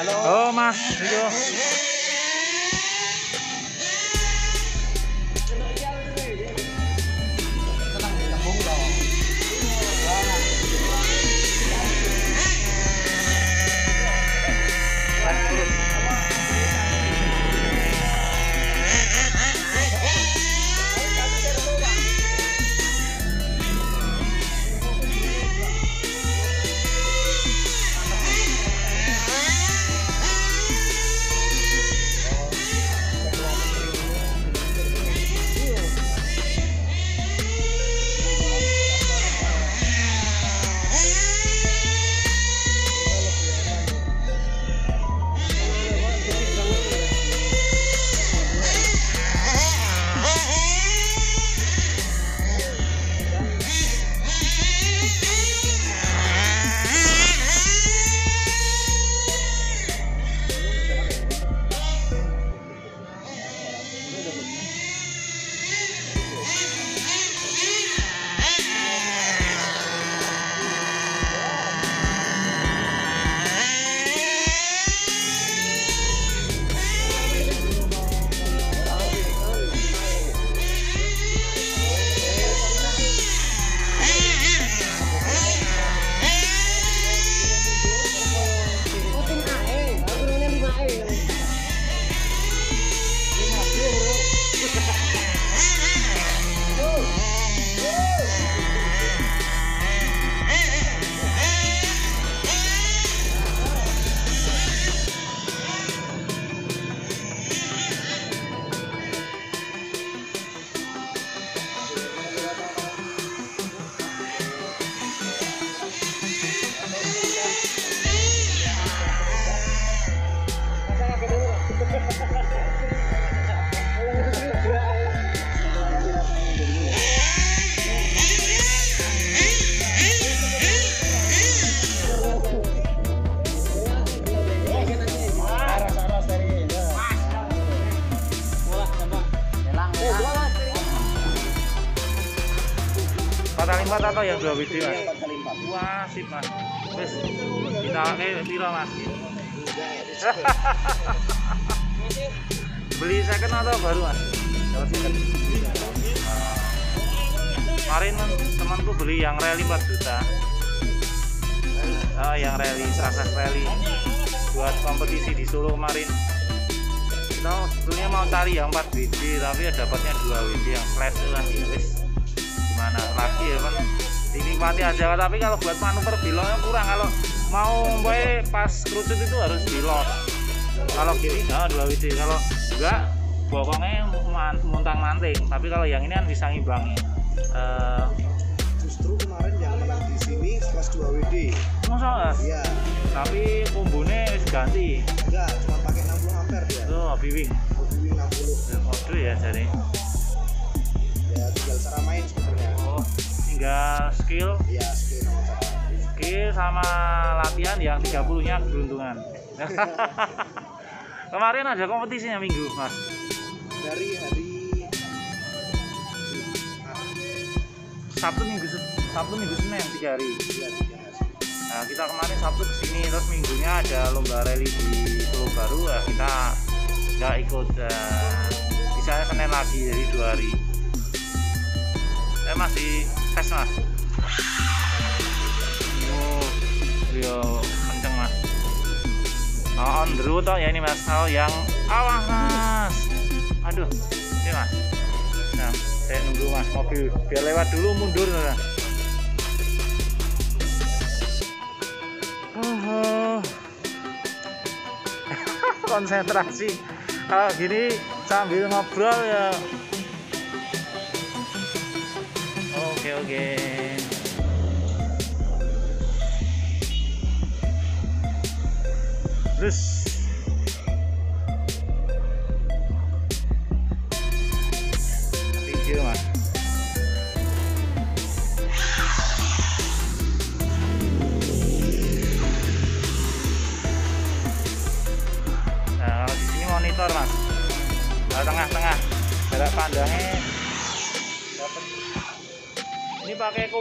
Halo. Oh mas, itu. Empat atau yang dua WD mas? Wah sip mas. Wes kita kayak piro mas? Beli second atau baru mas? Second. Kemarin kan temanku beli yang rally 4 juta. Oh, yang rally, Srakas rally buat kompetisi di Solo kemarin. Kita sebetulnya mau cari yang 4 WD tapi ya dapatnya 2 WD yang flash itu kan ya wis gimana lagi ya kan dinikmati aja tapi kalau buat manuver bilongnya kurang kalau mau boy pas kerucut itu harus bilos kalau gini nah, 2 WD kalau enggak bokongnya muntang manting tapi kalau yang ini kan bisa ngimbangi Eh, Justru kemarin yang menang di sini kelas 2 WD. masa mas? Iya. tapi kombonya wis ganti Enggak, cuma pakai 60 ampere dia. itu hobi wing Mobil 60. kode ya jadi Ya tinggal cara main sebenarnya. Tinggal skill. Iya, skill sama cara. skill sama latihan yang 30 nya keberuntungan. Kemarin ada kompetisinya minggu mas. Dari hari Sabtu minggu Sabtu minggu Senin tiga hari. Iya, tiga hari. nah kita kemarin Sabtu ke sini terus minggunya ada lomba rally di Solo Baru. Ya kita nggak ikut uh, misalnya Senin lagi jadi dua hari. Saya masih tes mas. Oh yo kenceng mas. Oh, road toh ya ini mas. Oh yang awas mas. Aduh ini mas. Nah saya nunggu mas mobil. Biar lewat dulu mundur nah. Oh. konsentrasi. Kalau gini sambil ngobrol ya oke oke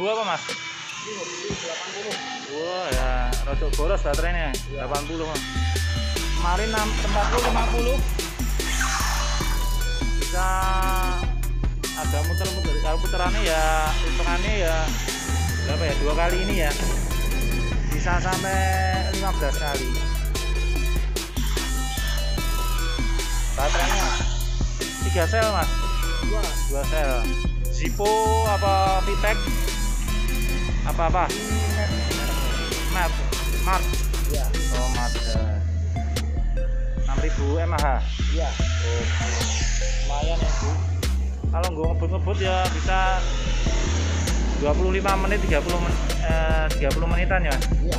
Combo apa mas? Ini mobil 80. wah ya rodok boros baterainya. 80 mas. Kemarin 6 tempat lu 50 bisa agak muter-muter. Kalau puterannya ya hitungannya ya berapa ya dua kali ini ya. Bisa sampai 15 kali. Baterainya 3 sel mas? Dua. 2 sel. Zippo apa Vitek apa apa Mart Mart Iya. oh Mart eh. 6000 mAh Iya. oh lumayan ya bu kalau gue ngebut-ngebut ya bisa 25 menit 30 menit eh, 30 menitan ya? Iya.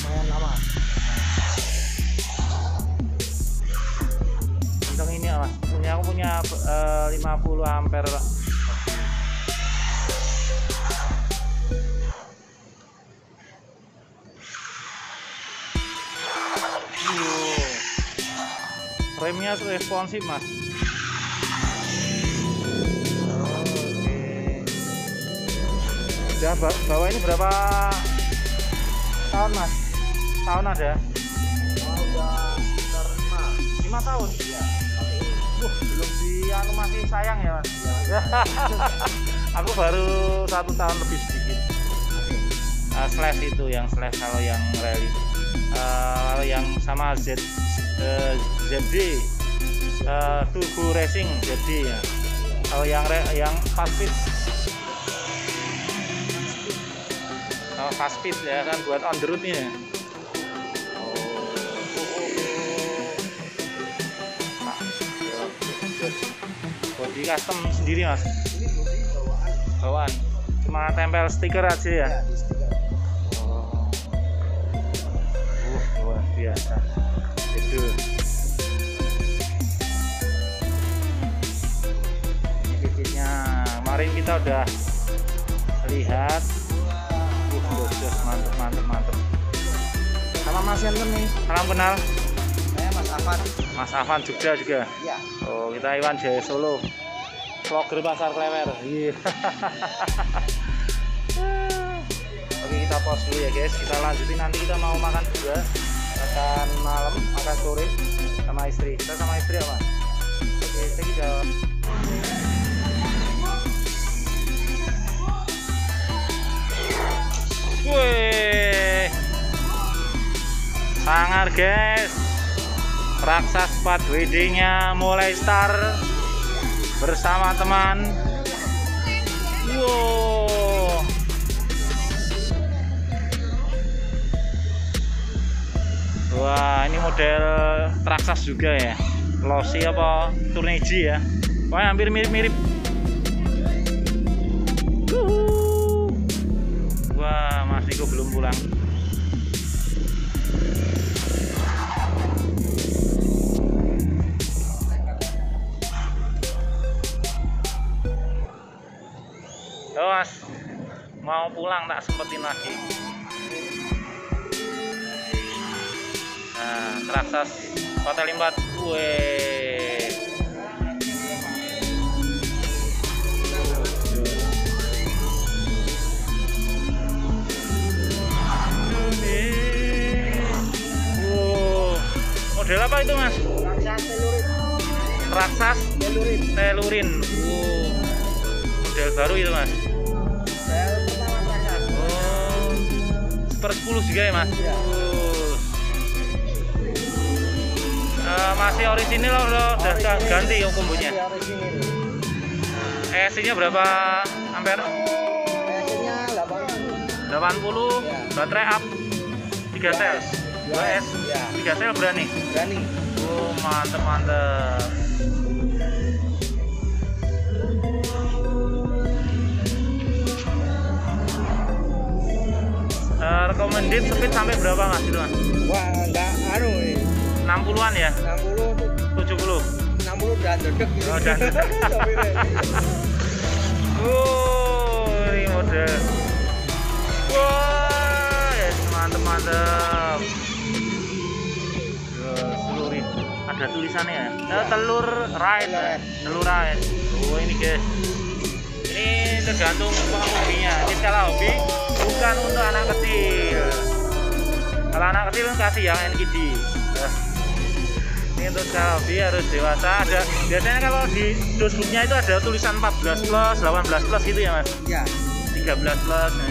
Lumayan lama. Untung ini ya mas punya aku punya eh, 50 ampere remnya responsif mas. Oke bawa ini berapa tahun mas? Tahun ada? Oh, udah lima. lima tahun? Iya. Wah, belum di anu masih sayang ya mas. Aku baru satu tahun lebih sedikit. Eh, slash itu yang slash kalau yang rally. Eh, kalau yang sama Z eh, ZD eh, Turbo Racing ZD ya kalau yang yang fast speed oh, fast speed ya kan buat on the road nih ya Nah, body custom sendiri mas bawaan. cuma tempel stiker aja ya Ya, stiker. oh. uh, luar biasa bibitnya kemarin kita udah lihat uh, jos, mantep mantep mantep sama mas Yanten nih salam kenal Saya Mas Afan. Mas Afan Jogja juga Iya. Oh, kita Iwan Jaya Solo. Vlogger Pasar Klewer. Iya. Oke, kita pause dulu ya, guys. Kita lanjutin nanti kita mau makan juga. Makan malam, makan sore sama istri. Kita sama istri apa? Oke, kita Wih. Sangar, guys. Raksas 4 WD nya mulai start bersama teman wow wah ini model Traxxas juga ya. Losi apa Turneji ya? Wah hampir mirip-mirip. Wah Mas Niko belum pulang. Mas. Mau pulang tak sempetin lagi. Nah, Hotel Limbat. Weh. Wow. Model apa itu, Mas? Raksa telurit. Traxxas Telurit. Telurin. Wow. Model baru itu, Mas. Saya pertama Raksa. Oh, per 10 juga ya mas? Iya. Eh, masih orisinil udah Orisinil. ganti yang kombonya? Masih orisinil. ESC nya berapa ampere? 8. 80 Iya. baterai up 3 sel 2S Iya. 3 sel berani Berani. oh mantep mantep Eh, recommended speed sampai berapa mas itu mas? Wah, enggak. 60-an ya? 60 70 60 dan dedek gitu. Oh, dan dedek. Ini model. Wah, yes, mantep mantep. Wah, Selurin. Ada tulisannya ya? Eh, telur right. ya? Telur right. Oh, ini guys. Ini tergantung pengemudinya ini skala hobi bukan untuk anak kecil kalau anak kecil kan kasih yang NKD ini untuk skala hobi harus dewasa. Ada biasanya kalau di dosbooknya itu ada tulisan 14 plus 18 plus gitu ya mas? Ya. 13 plus nah.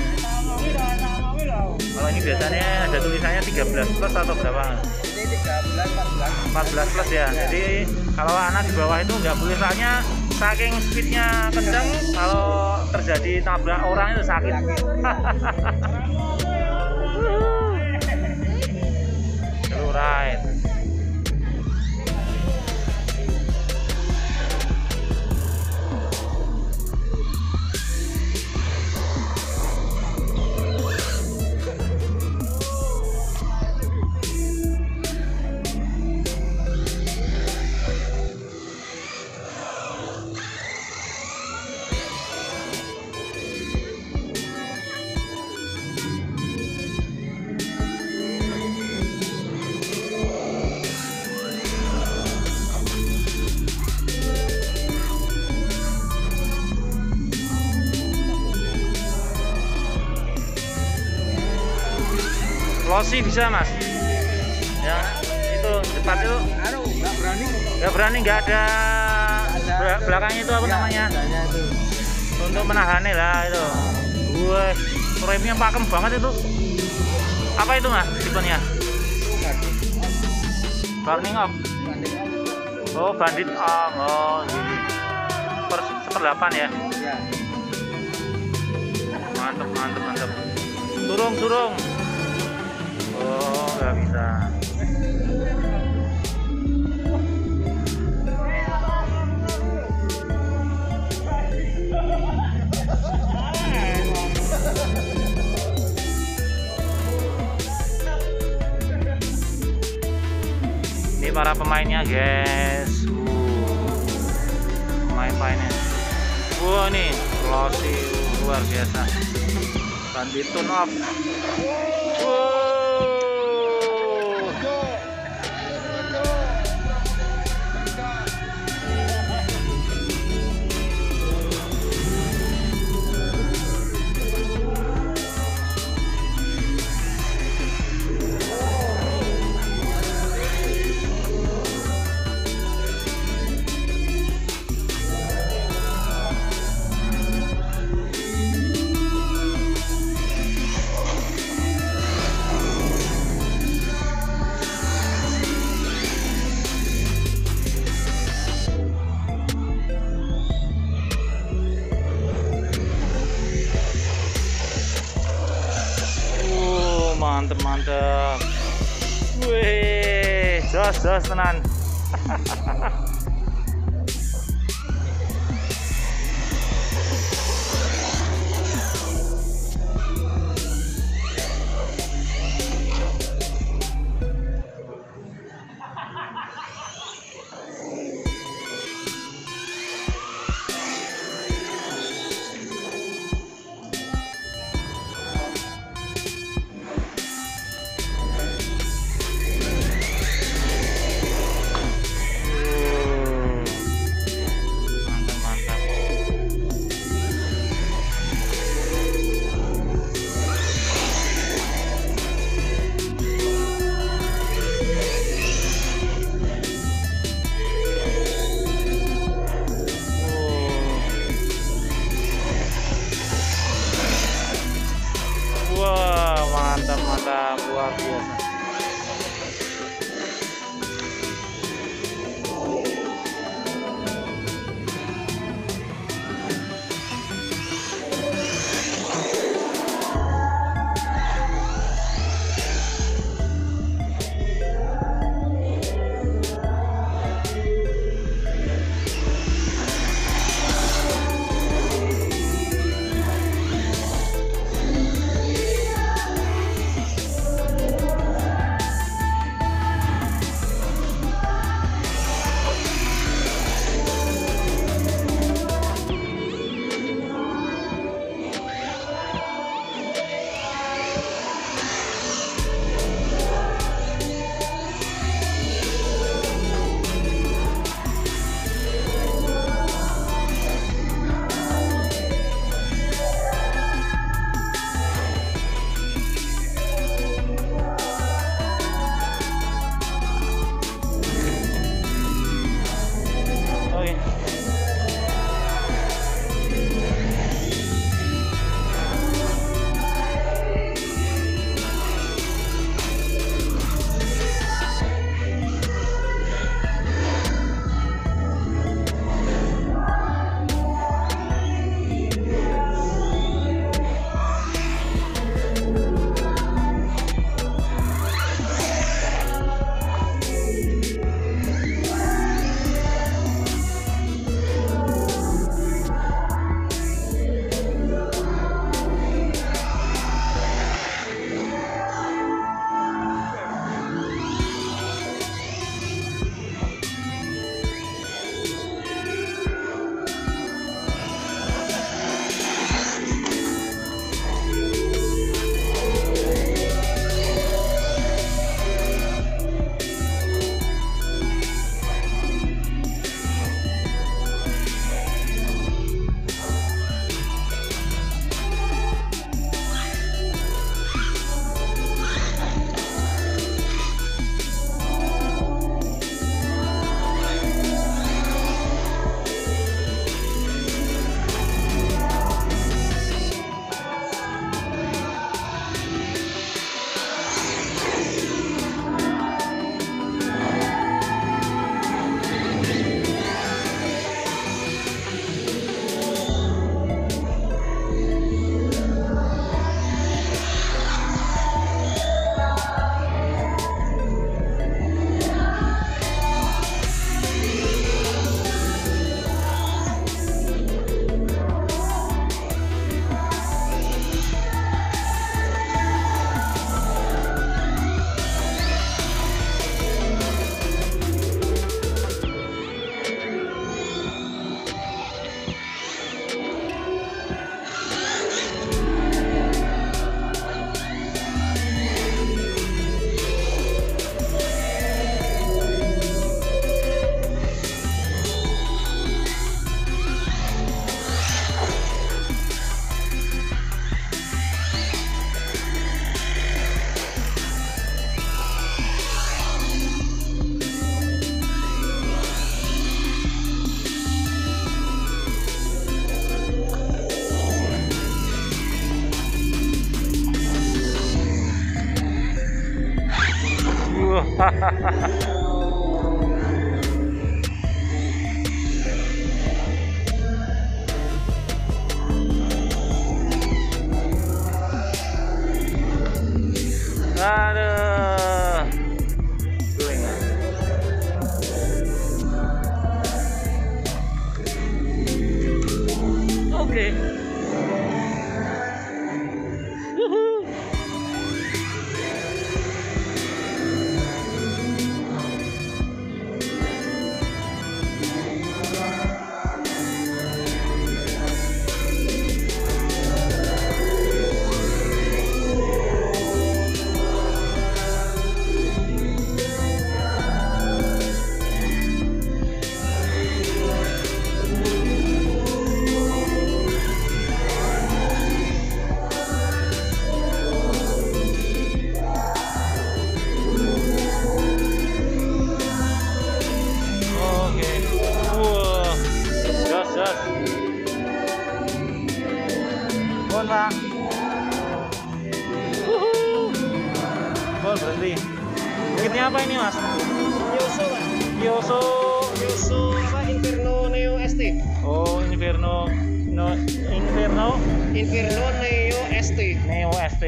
kalau ini biasanya ada tulisannya 13 plus atau berapa Ini 13 14. 14 plus ya. Jadi kalau anak di bawah itu nggak boleh soalnya saking speednya kencang kalau terjadi tabrak orang itu sakit. Ride Losi bisa mas. Ya itu cepat itu. Nggak berani. nggak berani nggak ada bel- belakangnya itu apa Ya, namanya? Untuk menahannya lah itu. Gue remnya pakem banget itu. Apa itu mas tipenya burning off oh bandit on oh gini per seperdelapan Ya. mantep mantep mantep. Turung turung oh nggak bisa. Ini para pemainnya guys. Pemain-pemainnya wah nih Rossi luar biasa. Bandit tune off jos Bon, Pak. Bon, berhenti. Kitnya apa ini, Mas? Yoso Pak. Kyoso. Yoso apa Inferno Neo ST. Oh, Inferno. No, Inferno Inferno Neo ST. Neo ST.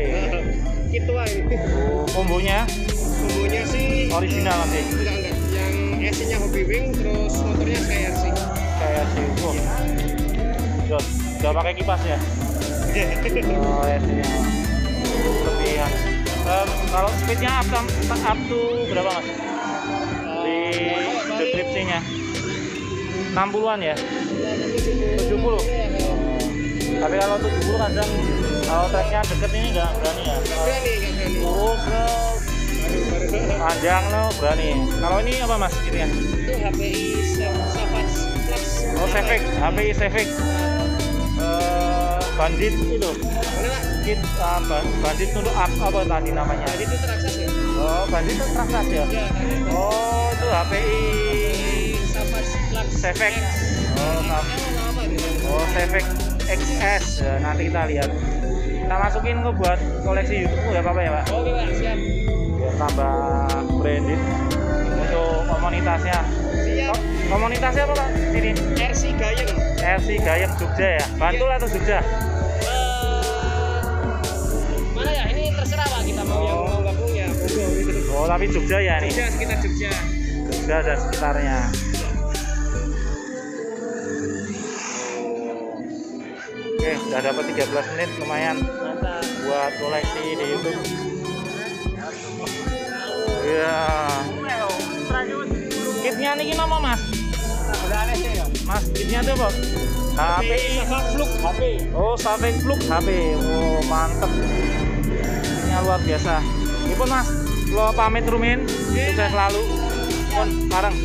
Gitu aja ini. Oh, kombonya Bumbunya sih Original nanti? Enggak enggak. Yang SC-nya Hobby Wing terus motornya kayak sih. kayak sih. Wah. Jos, udah pakai kipas ya? Oh, ya sih. Lebihan. Em, kalau speednya up, up to berapa mas? Di deskripsinya 60-an ya? 70. Tapi kalau 70 kadang kalau tracknya deket ini nggak berani ya? Baru baru. panjang lo berani. Kalau ini apa mas? Ini ya? Itu HPI Savage Plus. Oh, Civic, HPI Civic. Bandit itu. Kit ban- bandit untuk up apa tadi namanya? Jadi itu teraksas ya? Oh, bandit itu Traxxas ya? Ya. Oh, itu HPI. Civic. Oh, apa itu? oh XS. Ya, nanti kita lihat. Kita masukin ke buat koleksi YouTube ya, Pak ya, Pak. Oke Pak, siap. Biar tambah branded untuk komunitasnya. Siap. Ko- komunitasnya apa, Pak? Sini. RC RC Gayeng Jogja ya. Bantul atau Jogja? Eh, mana ya? Ini terserah Pak kita mau yang Oh. mau gabungnya. Monggo gitu. Oh, tapi Jogja ya nih. Jogja sekitar Jogja. Jogja dan sekitarnya. Oke, udah dapat 13 menit lumayan Mantap. buat koleksi di YouTube. Iya. Kitnya nih nama Mas? Mas, kitnya tuh apa? HPI. Fluk HP. Oh, Saving Fluk HP. Oh, mantep. Kitnya luar biasa. Ini pun Mas, lo pamit rumin, sukses selalu. Pun, bareng.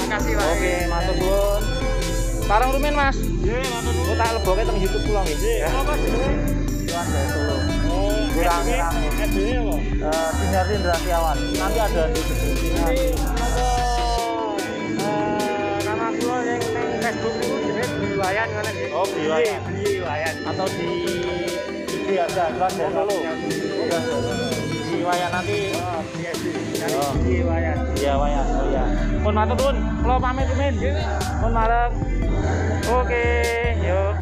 Makasih Pak. Oke, matur suwun. Parang rumen, Mas. Iya, matur Aku tak leboke teng YouTube pulang. Ya. Apa Jaya Solo. Oh, Kurang apa? Eh, Setiawan. Nanti ada di jenenge Biwayan ngono nggih. Oh, Biwayan. Biwayan. Atau di IG ada Jaya Solo. Di Wayan nanti. Oh, Oh. Biwayan. Iya, Wayan. Oh iya. Pun matur suwun. Kalau pamit rumen. Pun marang. Oke, yuk.